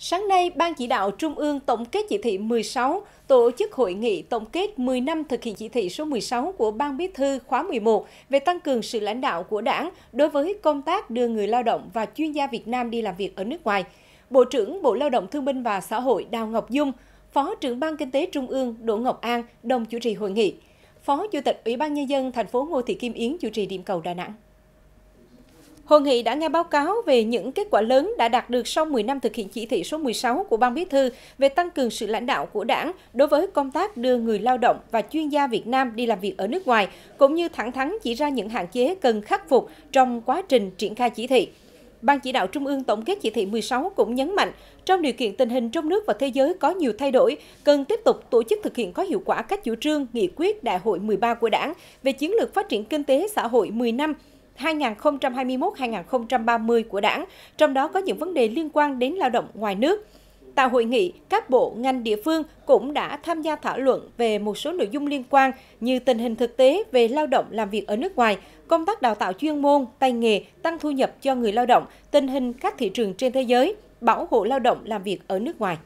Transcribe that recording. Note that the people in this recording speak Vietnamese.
Sáng nay, Ban chỉ đạo Trung ương tổng kết chỉ thị 16, tổ chức hội nghị tổng kết 10 năm thực hiện chỉ thị số 16 của Ban Bí thư khóa 11 về tăng cường sự lãnh đạo của Đảng đối với công tác đưa người lao động và chuyên gia Việt Nam đi làm việc ở nước ngoài. Bộ trưởng Bộ Lao động Thương binh và Xã hội Đào Ngọc Dung, Phó trưởng Ban Kinh tế Trung ương Đỗ Ngọc An đồng chủ trì hội nghị. Phó Chủ tịch Ủy ban Nhân dân thành phố Ngô Thị Kim Yến chủ trì điểm cầu Đà Nẵng. Hội nghị đã nghe báo cáo về những kết quả lớn đã đạt được sau 10 năm thực hiện chỉ thị số 16 của Ban Bí thư về tăng cường sự lãnh đạo của Đảng đối với công tác đưa người lao động và chuyên gia Việt Nam đi làm việc ở nước ngoài, cũng như thẳng thắn chỉ ra những hạn chế cần khắc phục trong quá trình triển khai chỉ thị. Ban chỉ đạo Trung ương tổng kết chỉ thị 16 cũng nhấn mạnh, trong điều kiện tình hình trong nước và thế giới có nhiều thay đổi, cần tiếp tục tổ chức thực hiện có hiệu quả các chủ trương, nghị quyết Đại hội 13 của Đảng về chiến lược phát triển kinh tế xã hội 10 năm 2021-2030 của Đảng, trong đó có những vấn đề liên quan đến lao động ngoài nước. Tại hội nghị, các bộ, ngành địa phương cũng đã tham gia thảo luận về một số nội dung liên quan như tình hình thực tế về lao động làm việc ở nước ngoài, công tác đào tạo chuyên môn, tay nghề, tăng thu nhập cho người lao động, tình hình các thị trường trên thế giới, bảo hộ lao động làm việc ở nước ngoài.